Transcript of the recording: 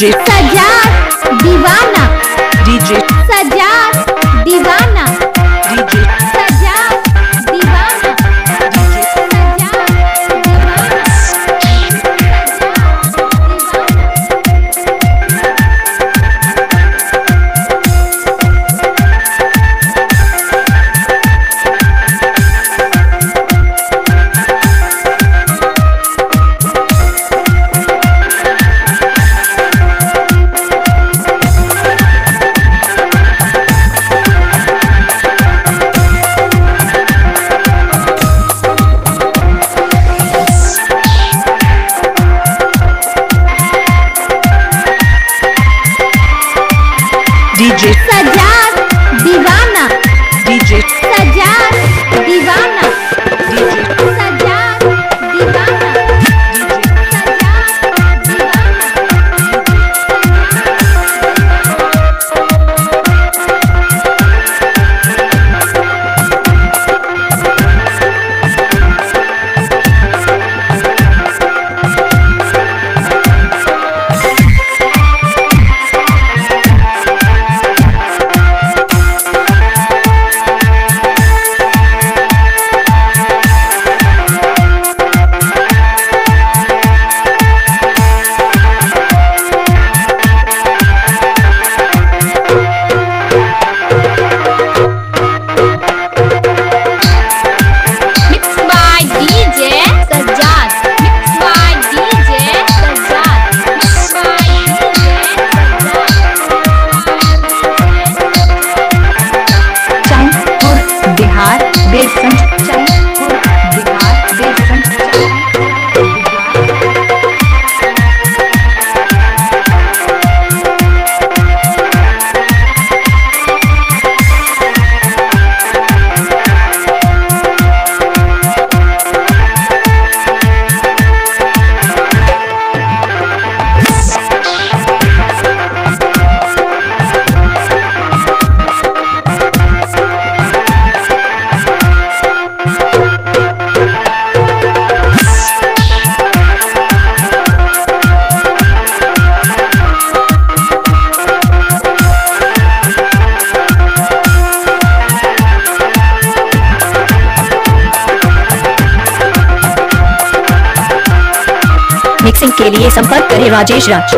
de लिए संपर्क करें राजेश राज।